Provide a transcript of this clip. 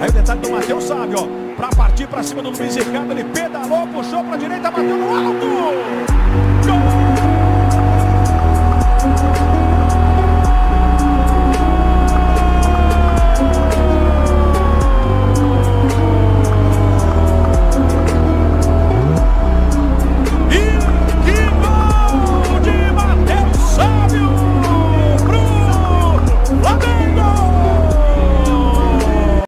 Aí tá o detalhe do Matheus sabe, ó. Pra partir pra cima do Luiz Ricardo, ele pedalou, puxou pra direita, bateu no alto.